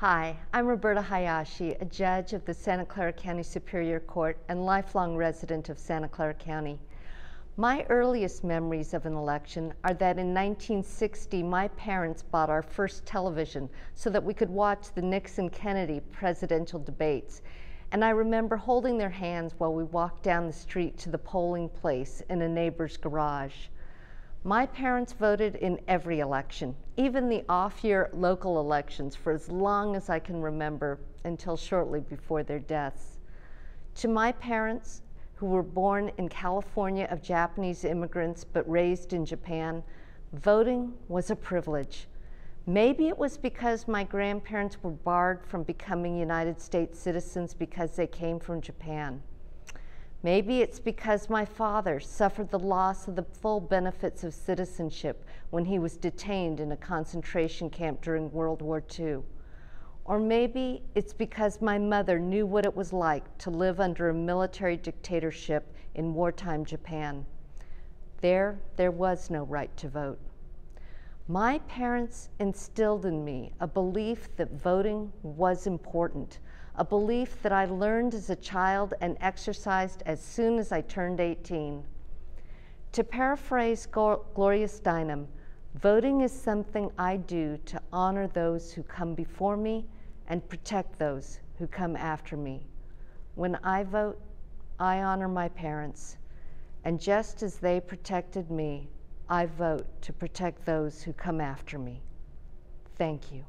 Hi, I'm Roberta Hayashi, a judge of the Santa Clara County Superior Court and lifelong resident of Santa Clara County. My earliest memories of an election are that in 1960 my parents bought our first television so that we could watch the Nixon-Kennedy presidential debates. And I remember holding their hands while we walked down the street to the polling place in a neighbor's garage. My parents voted in every election, even the off-year local elections for as long as I can remember until shortly before their deaths. To my parents, who were born in California of Japanese immigrants but raised in Japan, voting was a privilege. Maybe it was because my grandparents were barred from becoming United States citizens because they came from Japan. Maybe it's because my father suffered the loss of the full benefits of citizenship when he was detained in a concentration camp during World War II. Or maybe it's because my mother knew what it was like to live under a military dictatorship in wartime Japan. There, there was no right to vote. My parents instilled in me a belief that voting was important, a belief that I learned as a child and exercised as soon as I turned 18. To paraphrase Gloria Steinem, voting is something I do to honor those who come before me and protect those who come after me. When I vote, I honor my parents, and just as they protected me, I vote to protect those who come after me. Thank you.